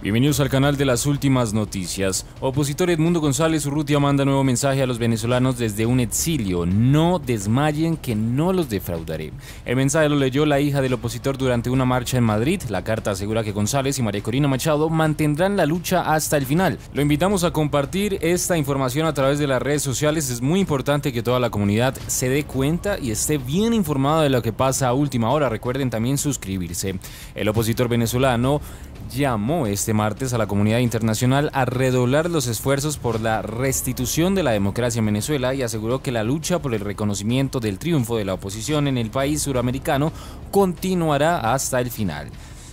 Bienvenidos al canal de las últimas noticias. Opositor Edmundo González Urrutia manda nuevo mensaje a los venezolanos desde un exilio. No desmayen que no los defraudaré. El mensaje lo leyó la hija del opositor durante una marcha en Madrid. La carta asegura que González y María Corina Machado mantendrán la lucha hasta el final. Lo invitamos a compartir esta información a través de las redes sociales. Es muy importante que toda la comunidad se dé cuenta y esté bien informada de lo que pasa a última hora. Recuerden también suscribirse. El opositor venezolano llamó este martes a la comunidad internacional a redoblar los esfuerzos por la restitución de la democracia en Venezuela y aseguró que la lucha por el reconocimiento del triunfo de la oposición en el país suramericano continuará hasta el final.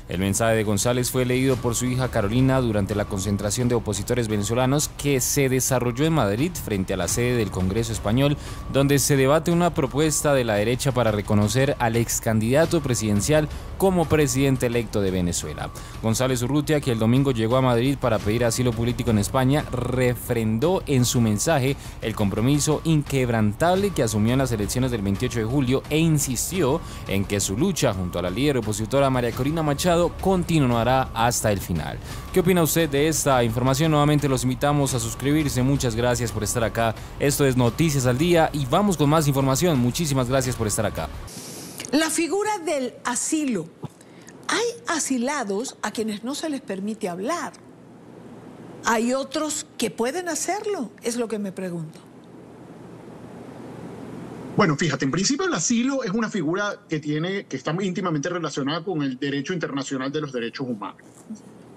El mensaje de González fue leído por su hija Carolina durante la concentración de opositores venezolanos que se desarrolló en Madrid frente a la sede del Congreso Español, donde se debate una propuesta de la derecha para reconocer al ex candidato presidencial como presidente electo de Venezuela. González Urrutia, que el domingo llegó a Madrid para pedir asilo político en España, refrendó en su mensaje el compromiso inquebrantable que asumió en las elecciones del 28 de julio e insistió en que su lucha junto a la líder opositora María Corina Machado continuará hasta el final. ¿Qué opina usted de esta información? Nuevamente los invitamos a suscribirse. Muchas gracias por estar acá. Esto es Noticias al Día y vamos con más información. Muchísimas gracias por estar acá. La figura del asilo. Hay asilados a quienes no se les permite hablar. Hay otros que pueden hacerlo, es lo que me pregunto. Bueno, fíjate, en principio el asilo es una figura que tiene, que está íntimamente relacionada con el derecho internacional de los derechos humanos.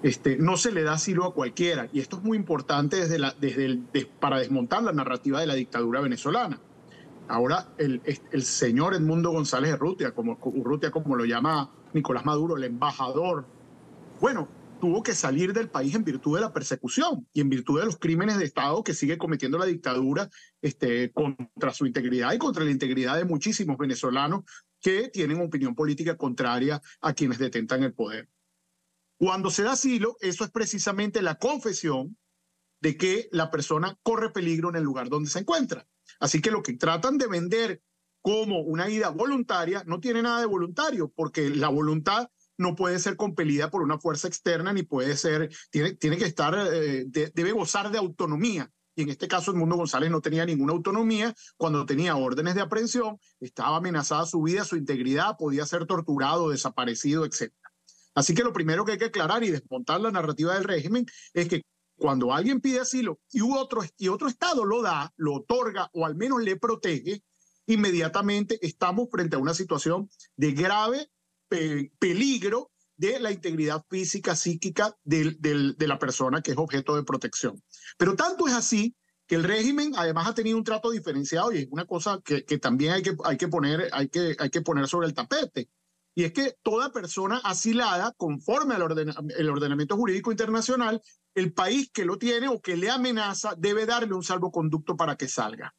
Este, no se le da asilo a cualquiera, y esto es muy importante desde la, desde para desmontar la narrativa de la dictadura venezolana. Ahora, el, señor Edmundo González Urrutia, como, como lo llama Nicolás Maduro, el embajador, bueno, tuvo que salir del país en virtud de la persecución y en virtud de los crímenes de Estado que sigue cometiendo la dictadura este, contra su integridad y contra la integridad de muchísimos venezolanos que tienen opinión política contraria a quienes detentan el poder. Cuando se da asilo, eso es precisamente la confesión de que la persona corre peligro en el lugar donde se encuentra. Así que lo que tratan de vender como una ida voluntaria no tiene nada de voluntario, porque la voluntad no puede ser compelida por una fuerza externa ni puede ser, tiene, tiene que estar, eh, debe gozar de autonomía. Y en este caso, el Mundo González no tenía ninguna autonomía cuando tenía órdenes de aprehensión, estaba amenazada su vida, su integridad, podía ser torturado, desaparecido, etc. Así que lo primero que hay que aclarar y desmontar la narrativa del régimen es que cuando alguien pide asilo y otro, y otro Estado lo da, lo otorga o al menos le protege, inmediatamente estamos frente a una situación de grave peligro de la integridad física, psíquica de, la persona que es objeto de protección. Pero tanto es así que el régimen además ha tenido un trato diferenciado y es una cosa que, también hay que, hay, que poner, hay, que, hay que poner sobre el tapete. Y es que toda persona asilada, conforme al ordenamiento jurídico internacional, el país que lo tiene o que le amenaza debe darle un salvoconducto para que salga.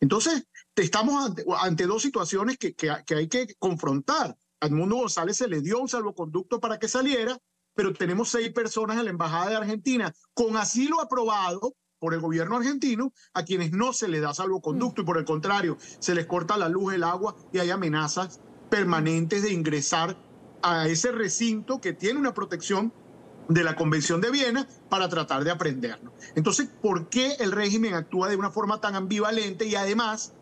Entonces, estamos ante, dos situaciones que, que hay que confrontar. Edmundo González se le dio un salvoconducto para que saliera, pero tenemos seis personas en la Embajada de Argentina con asilo aprobado por el gobierno argentino a quienes no se les da salvoconducto y por el contrario, se les corta la luz, el agua y hay amenazas permanentes de ingresar a ese recinto que tiene una protección de la Convención de Viena para tratar de aprenderlo. Entonces, ¿por qué el régimen actúa de una forma tan ambivalente y además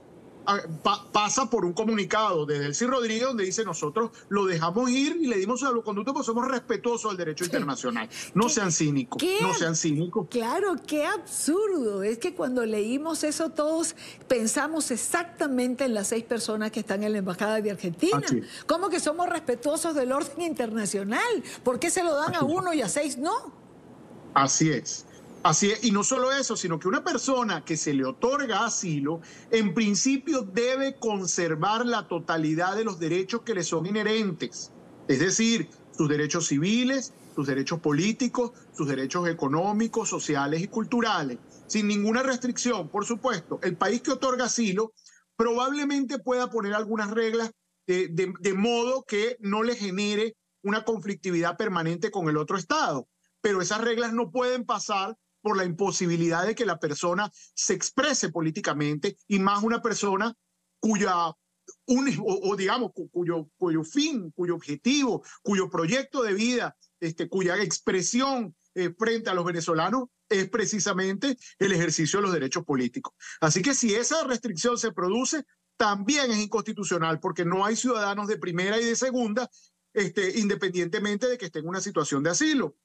pasa por un comunicado de Delcy Rodríguez donde dice nosotros lo dejamos ir y le dimos salvoconducto porque somos respetuosos del derecho internacional. No sean cínicos, no sean cínicos. Claro, qué absurdo. Es que cuando leímos eso todos pensamos exactamente en las seis personas que están en la Embajada de Argentina. ¿Cómo que somos respetuosos del orden internacional? ¿Por qué se lo dan a uno y a seis no? Así es. Así y no solo eso, sino que una persona que se le otorga asilo, en principio debe conservar la totalidad de los derechos que le son inherentes, es decir, sus derechos civiles, sus derechos políticos, sus derechos económicos, sociales y culturales, sin ninguna restricción, por supuesto. El país que otorga asilo probablemente pueda poner algunas reglas de, de modo que no le genere una conflictividad permanente con el otro Estado, pero esas reglas no pueden pasar por la imposibilidad de que la persona se exprese políticamente y más una persona cuya o, digamos cuyo, fin, cuyo objetivo, cuyo proyecto de vida, este, cuya expresión eh, frente a los venezolanos es precisamente el ejercicio de los derechos políticos. Así que si esa restricción se produce, también es inconstitucional porque no hay ciudadanos de primera y de segunda, este, independientemente de que estén en una situación de asilo.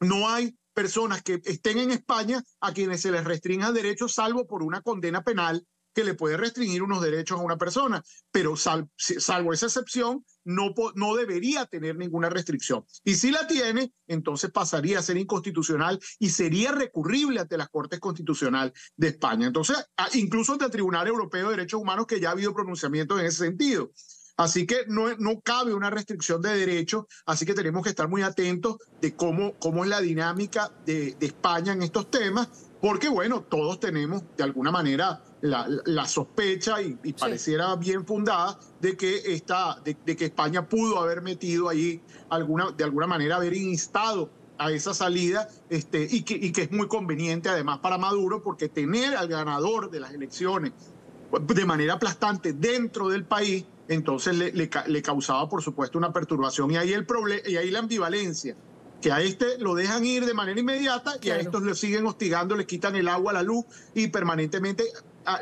No hay personas que estén en España a quienes se les restrinja derechos salvo por una condena penal que le puede restringir unos derechos a una persona, pero salvo esa excepción, no, no debería tener ninguna restricción. Y si la tiene, entonces pasaría a ser inconstitucional y sería recurrible ante la Corte Constitucional de España. Entonces, incluso ante el Tribunal Europeo de Derechos Humanos, que ya ha habido pronunciamientos en ese sentido. Así que no, no cabe una restricción de derechos, así que tenemos que estar muy atentos de cómo, cómo es la dinámica de, de España en estos temas, porque bueno, todos tenemos de alguna manera la, sospecha y, pareciera bien fundada de que, esta, de, que España pudo haber metido ahí alguna, de alguna manera haber instado a esa salida este, y, que, y que es muy conveniente además para Maduro porque tener al ganador de las elecciones de manera aplastante dentro del país, entonces le, le, causaba por supuesto una perturbación y ahí, el y ahí la ambivalencia que a este lo dejan ir de manera inmediata y a estos le siguen hostigando, le quitan el agua, la luz y permanentemente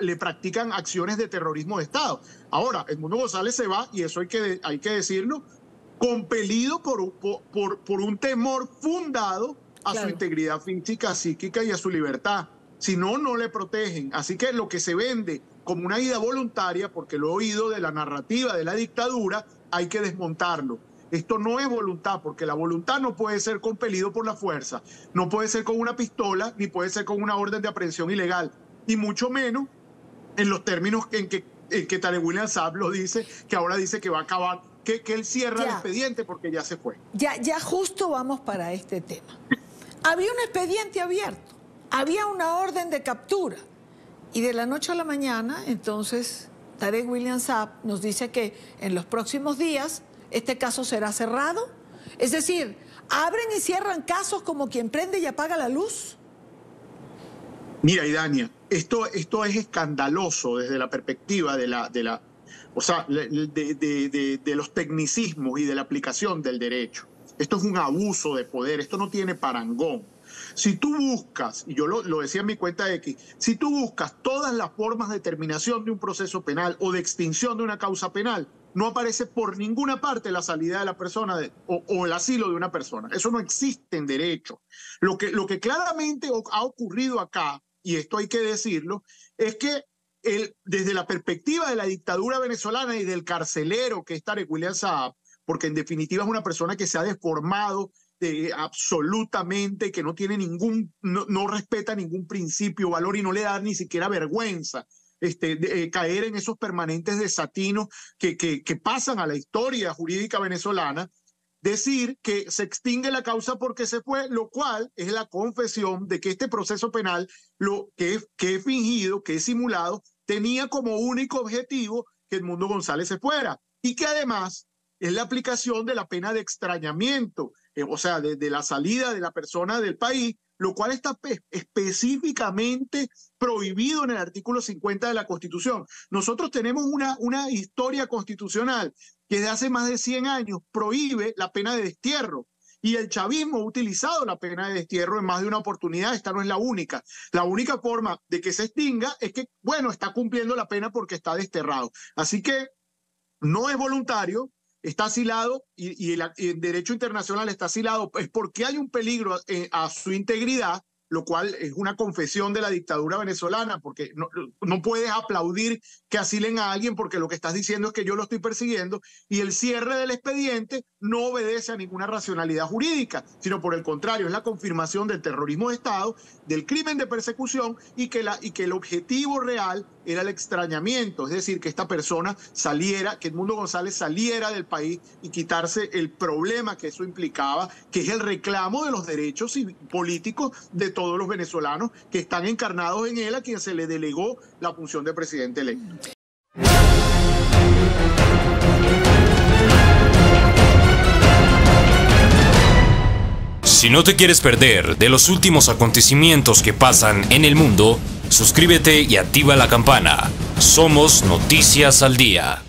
le practican acciones de terrorismo de Estado. Ahora, Edmundo González se va, y eso hay que, hay que decirlo, compelido por, por, por un temor fundado a su integridad física, psíquica y a su libertad. Si no, no le protegen. Así que lo que se vende como una ida voluntaria, porque lo he oído de la narrativa de la dictadura, hay que desmontarlo. Esto no es voluntad, porque la voluntad no puede ser compelido por la fuerza, no puede ser con una pistola, ni puede ser con una orden de aprehensión ilegal y mucho menos en los términos en que, en que Tarek William Saab lo dice, que ahora dice que va a acabar, que, que él cierra el expediente porque ya se fue. Ya, ya justo vamos para este tema. Había un expediente abierto, había una orden de captura y de la noche a la mañana, entonces Tarek William Saab nos dice que en los próximos días este caso será cerrado. Es decir, abren y cierran casos como quien prende y apaga la luz. Mira, Idania, esto, esto es escandaloso desde la perspectiva de la, de la o sea, de, los tecnicismos y de la aplicación del derecho. Esto es un abuso de poder, esto no tiene parangón. Si tú buscas, y yo lo, decía en mi cuenta X, si tú buscas todas las formas de terminación de un proceso penal o de extinción de una causa penal, no aparece por ninguna parte la salida de la persona o, el asilo de una persona. Eso no existe en derecho. Lo que, claramente ha ocurrido acá y esto hay que decirlo, es que desde la perspectiva de la dictadura venezolana y del carcelero que es Tarek William Saab, porque en definitiva es una persona que se ha deformado de, absolutamente, que no tiene ningún, no, respeta ningún principio, valor y no le da ni siquiera vergüenza. Este, eh, caer en esos permanentes desatinos que, que, pasan a la historia jurídica venezolana, decir que se extingue la causa porque se fue, lo cual es la confesión de que este proceso penal, lo que que es fingido, que es simulado, tenía como único objetivo que Edmundo González se fuera y que además es la aplicación de la pena de extrañamiento, eh, o sea, de, la salida de la persona del país, lo cual está específicamente prohibido en el artículo 50 de la Constitución. Nosotros tenemos una, una historia constitucional que desde hace más de 100 años prohíbe la pena de destierro. Y el chavismo ha utilizado la pena de destierro en más de una oportunidad. Esta no es la única. La única forma de que se extinga es que, bueno, está cumpliendo la pena porque está desterrado. Así que no es voluntario, está asilado y, el, derecho internacional está asilado, es porque hay un peligro eh, a su integridad lo cual es una confesión de la dictadura venezolana, porque no, puedes aplaudir que asilen a alguien porque lo que estás diciendo es que yo lo estoy persiguiendo y el cierre del expediente no obedece a ninguna racionalidad jurídica, sino por el contrario, es la confirmación del terrorismo de Estado, del crimen de persecución y que, la, y que el objetivo real era el extrañamiento, es decir, que esta persona saliera, que Edmundo González saliera del país y quitarse el problema que eso implicaba, que es el reclamo de los derechos políticos de todos los venezolanos que están encarnados en él, a quien se le delegó la función de presidente electo. Si no te quieres perder de los últimos acontecimientos que pasan en el mundo, suscríbete y activa la campana. Somos Noticias al Día.